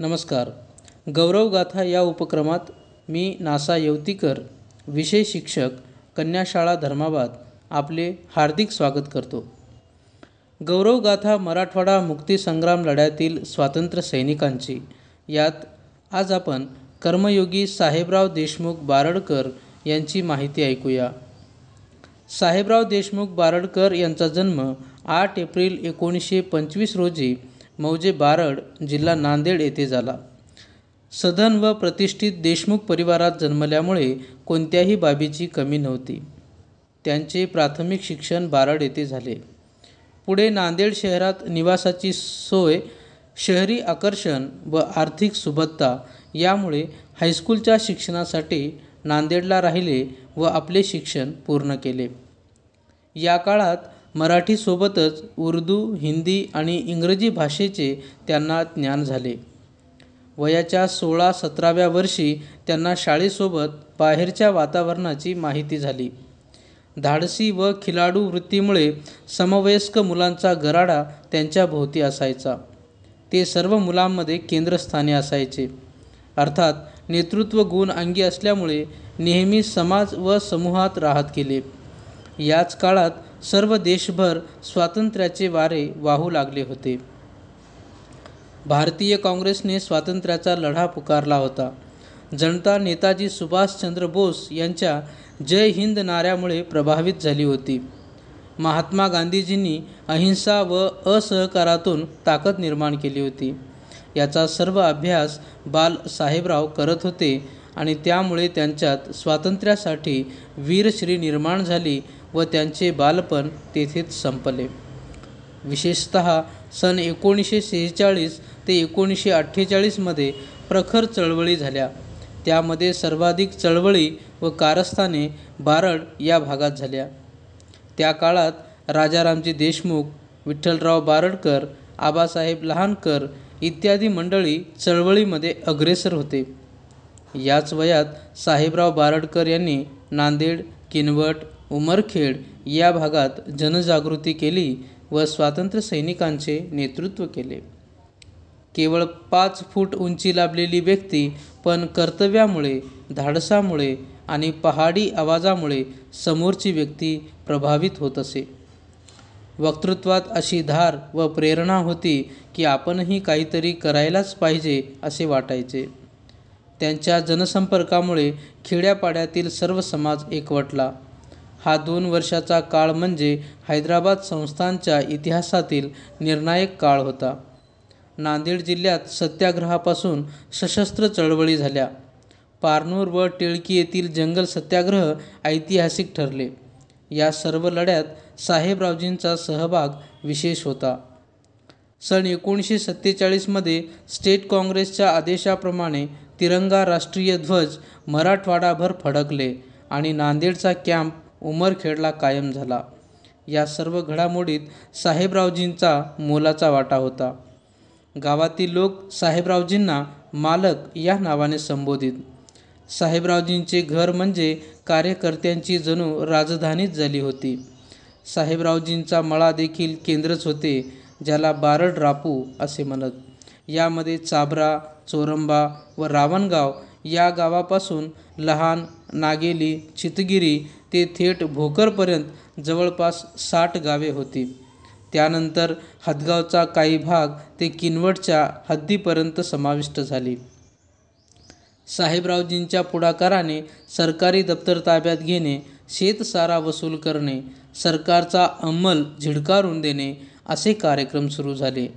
नमस्कार. गौरवगाथा या उपक्रमात मी नासा येवतीकर विषय शिक्षक कन्याशाळा धर्माबाद आपले हार्दिक स्वागत करतो. गौरवगाथा मराठवाडा मुक्तीसंग्राम लढ्यातील स्वातंत्र्य सैनिकांची. यात आज आपण कर्मयोगी साहेबराव देशमुख बारडकर यांची माहिती ऐकूया. साहेबराव देशमुख बारडकर यांचा जन्म आठ एप्रिल एकोणीसशे पंचवीस रोजी मौजे बारड जिल्हा नांदेड येथे झाला. सधन व प्रतिष्ठित देशमुख परिवारात जन्मल्यामुळे कोणत्याही बाबीची कमी नव्हती. त्यांचे प्राथमिक शिक्षण बारड येथे झाले. पुढे नांदेड शहरात निवासाची सोय शहरी आकर्षण व आर्थिक सुबत्ता यामुळे हायस्कूलच्या शिक्षणासाठी नांदेडला राहिले व आपले शिक्षण पूर्ण केले. या काळात मराठीसोबतच उर्दू हिंदी आणि इंग्रजी भाषेचे त्यांना ज्ञान झाले. वयाच्या सोळा सतराव्या वर्षी त्यांना शाळेसोबत बाहेरच्या वातावरणाची माहिती झाली. धाडसी व खिलाडू वृत्तीमुळे समवयस्क मुलांचा गराडा त्यांच्या भोवती असायचा. ते सर्व मुलांमध्ये केंद्रस्थानी असायचे. अर्थात नेतृत्व गुण अंगी असल्यामुळे नेहमी समाज व समूहात राहत गेले. याच काळात सर्व देशभर स्वातंत्र्याचे वारे वाहू लागले होते. भारतीय काँग्रेसने स्वातंत्र्याचा लढा पुकारला होता. जनता नेताजी सुभाषचंद्र बोस यांच्या जय हिंद नाऱ्यामुळे प्रभावित झाली होती. महात्मा गांधीजींनी अहिंसा व असहकारातून ताकद निर्माण केली होती. याचा सर्व अभ्यास बाल साहेबराव करत होते आणि त्यामुळे त्यांच्यात स्वातंत्र्यासाठी वीरश्री निर्माण झाली व त्यांचे बालपण तेथेच संपले. विशेषत सन एकोणीसशे सेहेचाळीस ते एकोणीसशे अठ्ठेचाळीसमध्ये प्रखर चळवळी झाल्या. त्यामध्ये सर्वाधिक चळवळी व कारस्थाने बारड या भागात झाल्या. त्या काळात राजारामजी देशमुख विठ्ठलराव बारडकर आबासाहेब लहानकर इत्यादी मंडळी चळवळीमध्ये अग्रेसर होते. याच वयात साहेबराव बारडकर यांनी नांदेड किनवट उमरखेड या भागात जनजागृती केली व स्वातंत्र्य सैनिकांचे नेतृत्व केले. केवळ पाच फूट उंची लाभलेली व्यक्ती पण कर्तव्यामुळे धाडसामुळे आणि पहाडी आवाजामुळे समोरची व्यक्ती प्रभावित होत असे. वक्तृत्वात अशी धार व प्रेरणा होती की आपणही काहीतरी करायलाच पाहिजे असे वाटायचे. त्यांच्या जनसंपर्कामुळे खेड्यापाड्यातील सर्व समाज एकवटला. हा दोन वर्षाचा काळ म्हणजे हैदराबाद संस्थांच्या इतिहासातील निर्णायक काळ होता. नांदेड जिल्ह्यात सत्याग्रहापासून सशस्त्र चळवळी झाल्या. पारनूर व टिळकी येथील जंगल सत्याग्रह ऐतिहासिक ठरले. या सर्व लढ्यात साहेबरावजींचा सहभाग विशेष होता. सन एकोणीसशे सत्तेचाळीसमध्ये स्टेट काँग्रेसच्या आदेशाप्रमाणे तिरंगा राष्ट्रीय ध्वज मराठवाडाभर फडकले आणि नांदेडचा कॅम्प उमरखेडला कायम झाला. या सर्व घडामोडीत साहेबरावजींचा मोलाचा वाटा होता. गावातील लोक साहेबरावजींना मालक या नावाने संबोधित. साहेबरावजींचे घर म्हणजे कार्यकर्त्यांची जणू राजधानीच झाली होती. साहेबरावजींचा मळा देखील केंद्रच होते ज्याला बारड रापू असे म्हणत. यामध्ये चाबरा चोरंबा व रावणगाव या गावापासून लहान नागेली चितगिरी ते थेट भोकरपर्यंत जवळपास साठ गावे होती. त्यानंतर हदगावचा काही भाग ते किनवटच्या हद्दीपर्यंत समाविष्ट झाली. साहेबरावजींच्या पुढाकाराने सरकारी दप्तर ताब्यात घेणे शेतसारा वसूल करणे सरकारचा अंमल झिडकारून देणे असे कार्यक्रम सुरू झाले.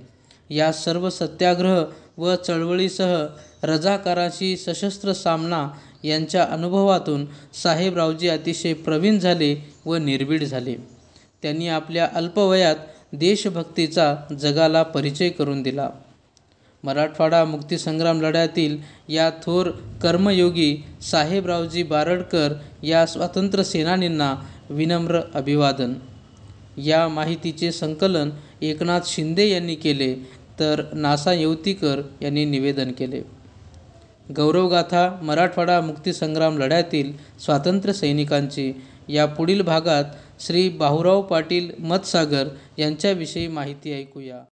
या सर्व सत्याग्रह व चळवळीसह रजाकारांशी सशस्त्र सामना यांच्या अनुभवातून साहेबरावजी अतिशय प्रवीण झाले व निर्भीड झाले. त्यांनी आपल्या अल्पवयात देशभक्तीचा जगाला परिचय करून दिला. मराठवाडा मुक्तीसंग्राम लढ्यातील या थोर कर्मयोगी साहेबरावजी बारडकर या स्वातंत्र्य सेनानींना विनम्र अभिवादन. या माहितीचे संकलन एकनाथ शिंदे यांनी केले तर नासा येवतीकर यांनी निवेदन केले. गौरवगाथा मराठवाडा मुक्तीसंग्राम लढ्यातील स्वातंत्र्य सैनिकांची. या पुढील भागात श्री बाहुराव पाटील मतसागर यांच्याविषयी माहिती ऐकूया.